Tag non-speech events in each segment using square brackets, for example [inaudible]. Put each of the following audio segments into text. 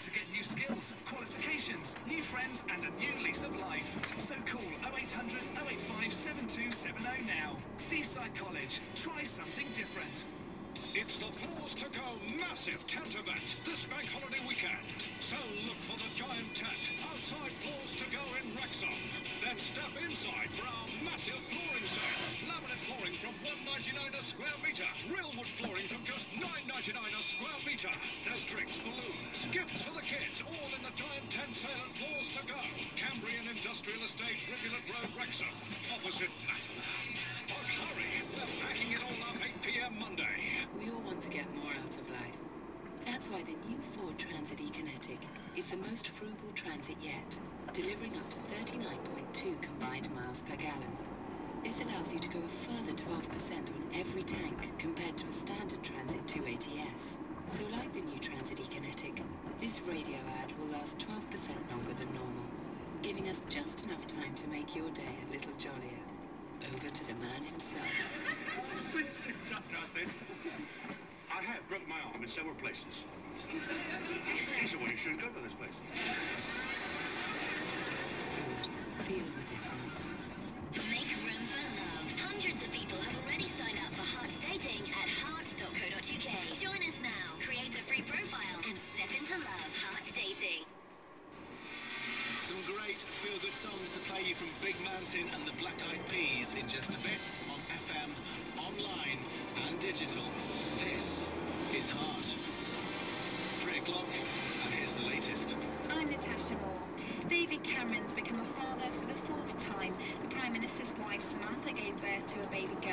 to get new skills, qualifications, new friends, and a new lease of life. So call 0800 085 7270 now. Deeside College. Try something different. It's the Floors to Go massive tent event this bank holiday weekend. So look for the giant tent outside Floors to Go in Wrexham. Then step inside for our massive flooring sale. Laminate flooring from $1.99 a square metre. Real wood flooring from just $9.99 a square metre. Kids, all in the giant tent sale at Floors to Go. Cambrian Industrial Estate, Rivulet Road, Wrexham. Opposite Matalan. But hurry, we're packing it all up 8 p.m. Monday. We all want to get more out of life. That's why the new Ford Transit ECOnetic is the most frugal transit yet, delivering up to 39.2 combined miles per gallon. This allows you to go a further 12% on every tank compared to a standard Transit 280S. So like the new Transit ECOnetic, this radio ad will last 12% longer than normal, giving us just enough time to make your day a little jollier. Over to the man himself. [laughs] I have broke my arm in several places. He said, well, you shouldn't go to this place. Feel baby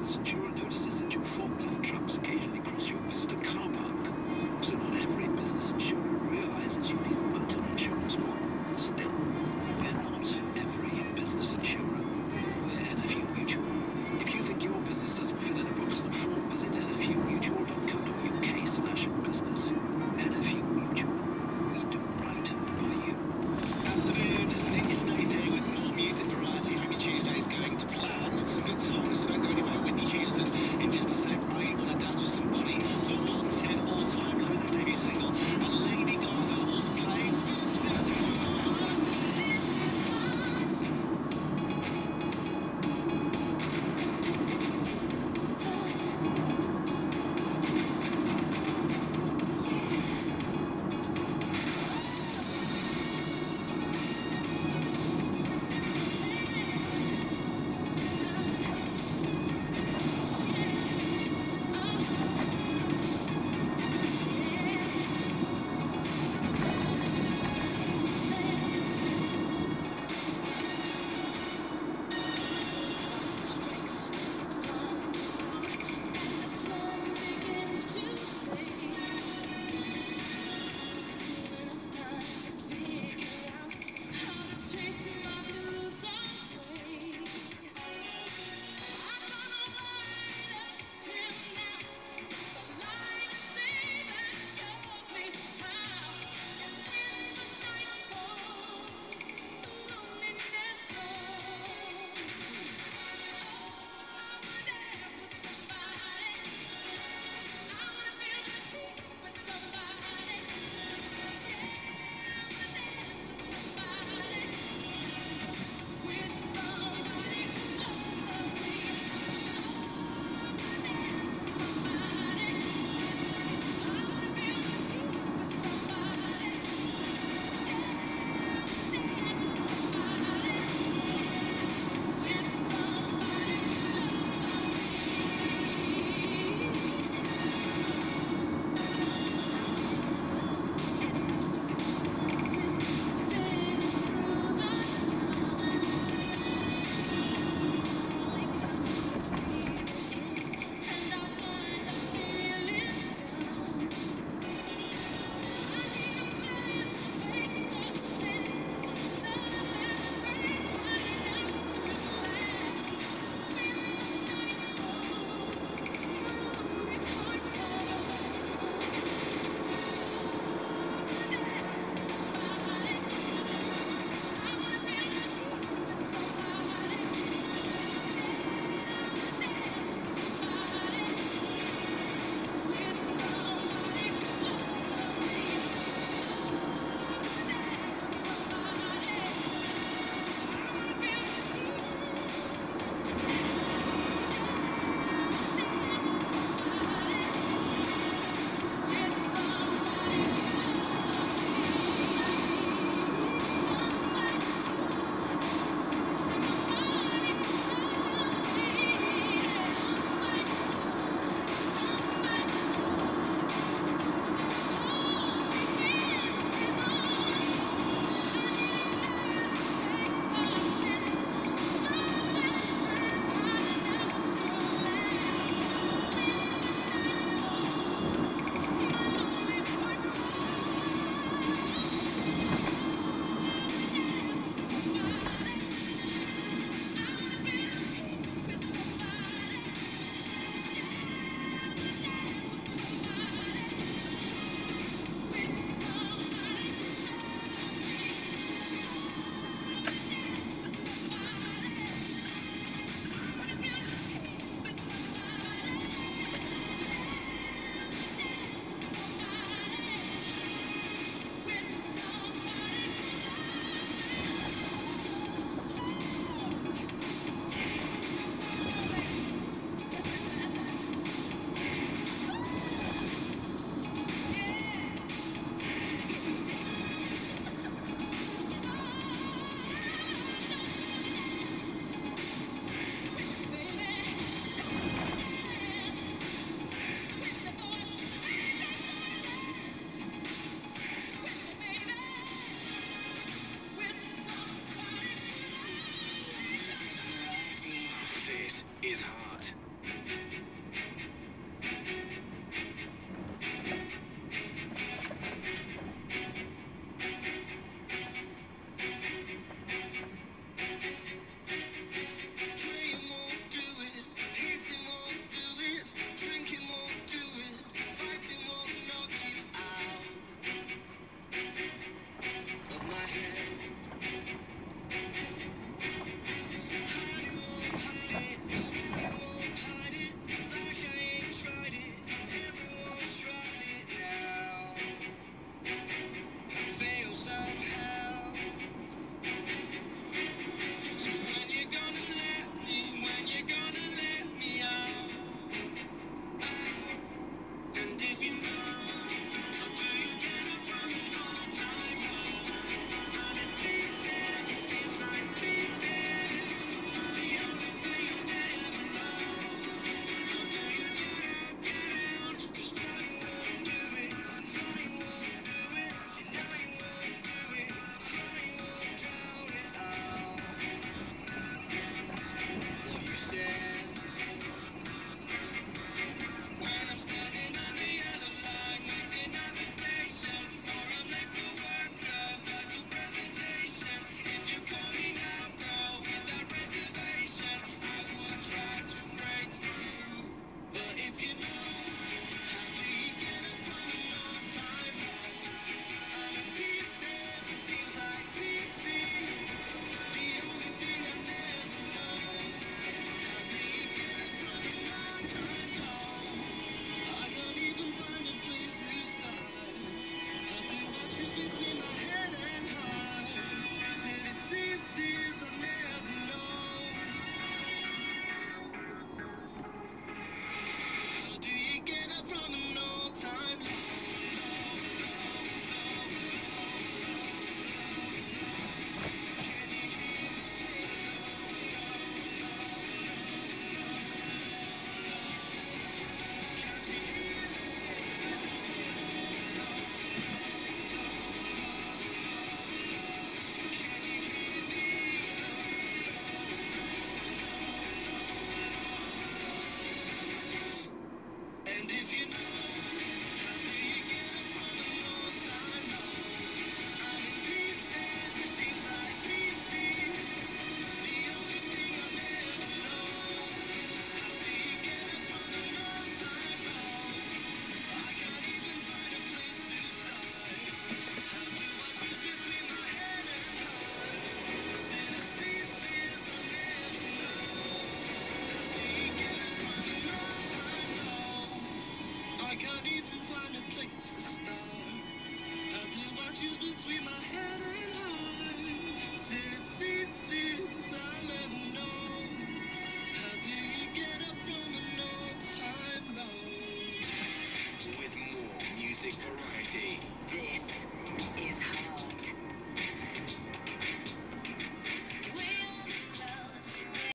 not every